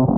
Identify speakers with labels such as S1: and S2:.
S1: Oh.